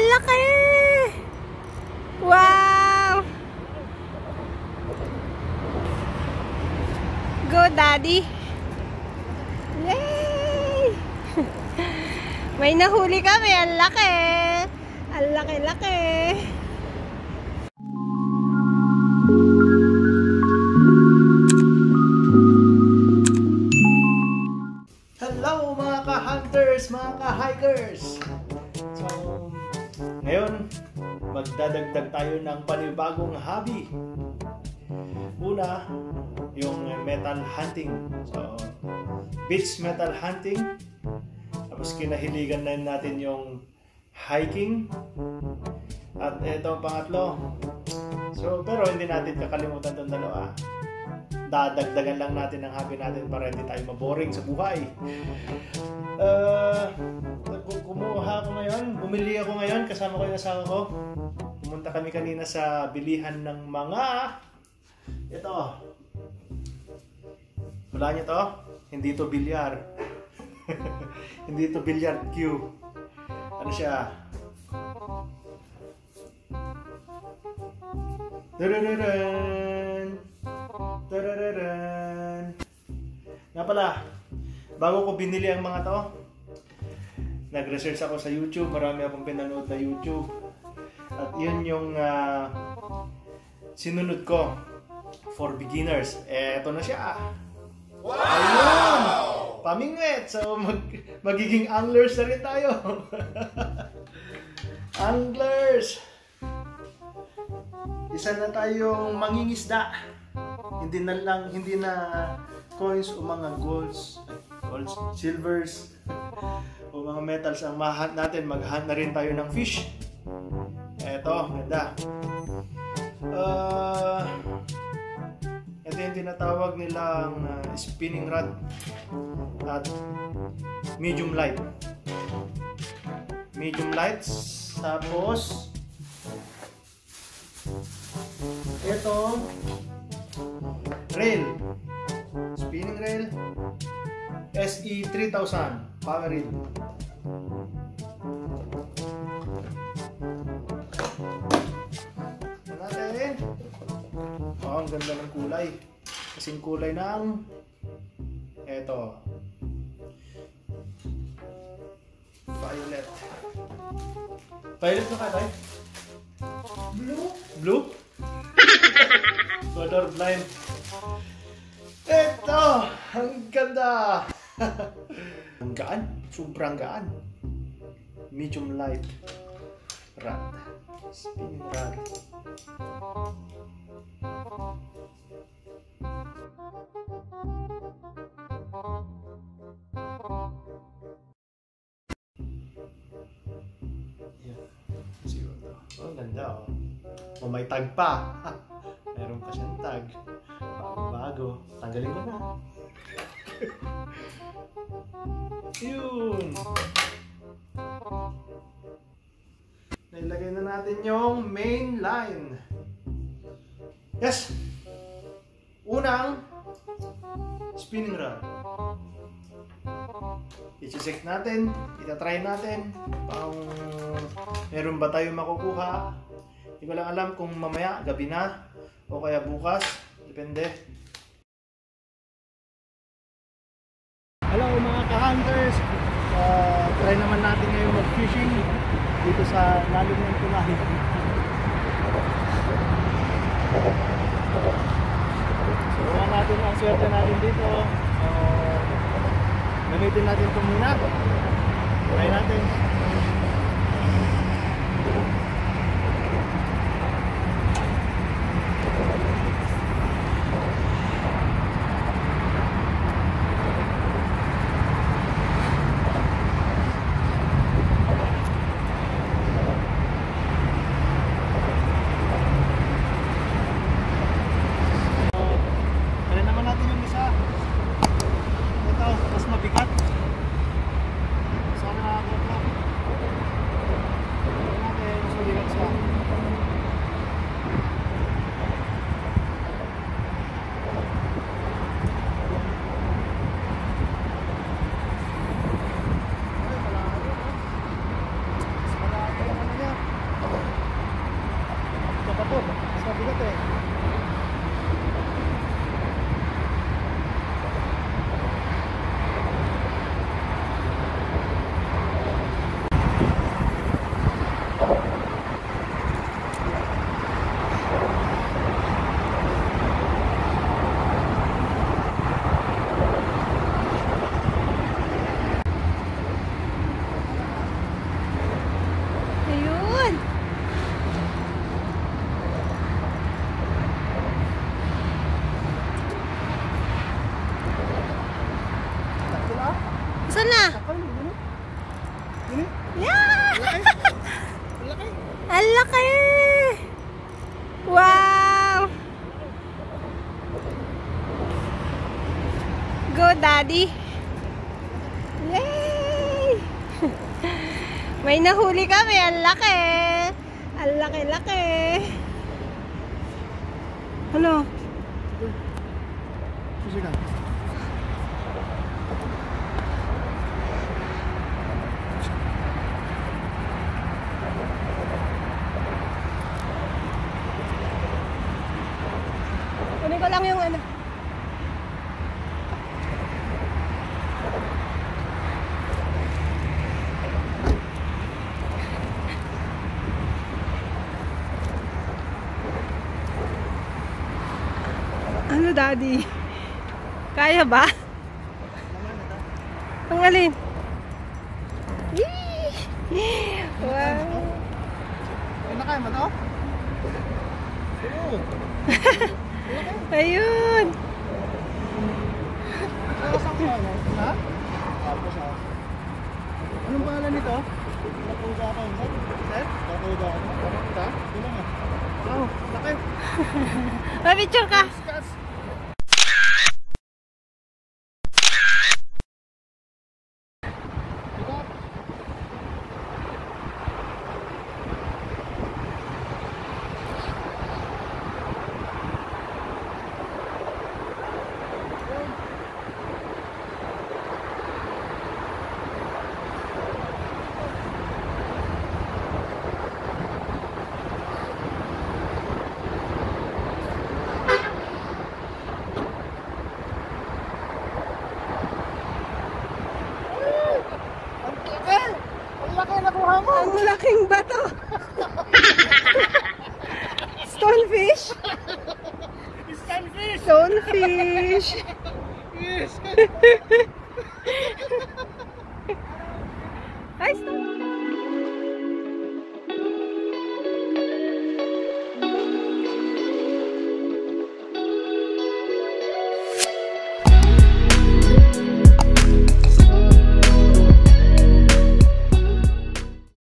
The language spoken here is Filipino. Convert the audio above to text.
Ang laki! Wow! Go, Daddy! Yay! May nahuli kami. Ang laki! Ang laki-laki! Hello mga ka-hunters, mga ka-hikers! Magdadagdag tayo ng panibagong hobby. Una, yung metal hunting. So, beach metal hunting. Tapos kinahiligan na natin yung hiking. At ito ang pangatlo. So, pero hindi natin kakalimutan itong dalawa dadagdagan lang natin ang hobby natin para hindi tayo maboring sa buhay. Uh, kumuha ako ngayon, bumili ako ngayon, kasama ko yung asawa ko. Pumunta kami kanina sa bilihan ng mga ito. Wala niyo to? Hindi to bilyar. hindi to billiard cue. Ano siya? Tarararan! Tarararan! Nga pala, bago ko binili ang mga to, nag-research ako sa YouTube, marami akong pinanood na YouTube. At yun yung uh, sinunod ko for beginners. Ito na siya. Wow! Ayun! Pamingwit! So, mag, magiging anglers na rin tayo. anglers! Isa na tayong mangingisda. Hindi na lang, hindi na coins o mga golds, golds, silvers, o mga metals ang mahunt natin. Mag-hunt na rin tayo ng fish. Eto, ganda. Uh, ito yung tinatawag nilang uh, spinning rod at medium light. Medium lights, tapos ito rail. Spinning rail. SE 3000 power reel natin oh ang ganda ng kulay. Kasing kulay ng eto. Violet. Violet na ka blue? Blue color blind. Eto ang ganda. Ang gaan sobrang gaan. Medium light rod spinning Oh, ang ganda oh. Oh, may tag pa. Meron pa siyang tag. Bago-bago. Tanggalin ko na. Yun. Nailagay na natin yung main line. Yes. Unang spinning rod. I-check natin, itatry natin pang meron ba tayo makukuha. Hindi ko lang alam kung mamaya, gabi na, o kaya bukas. Depende. Hello mga ka-hunters! Uh, try naman natin ngayon mag-fishing dito sa lalim ng tunahin. So, natin ang swerte natin dito. Uh, Gamitin natin ito muna. Try natin. Sea, fíjate. Nasaan na? Yeah! Ang laki! Wow! Go, Daddy! Yay! May nahuli kami. Ang laki! Ang laki-laki! Ano? Susigan. Lang yung ano. Ano, Daddy? Kaya ba? Ang alin? Yee! Wow! Ay, na kaya mo to? Oo. Ayun! Anong pangalan nito? Nakuha ka yun, sir? Sir? Nakuha ka. Parang kita? Hindi lang ah. Oh, laki. Ma-picture ka! Gas. Ito. Ang laki! Ang laki nakuha mo! Ang laking bato! Stonefish! Stanfish! Stonefish! Yes!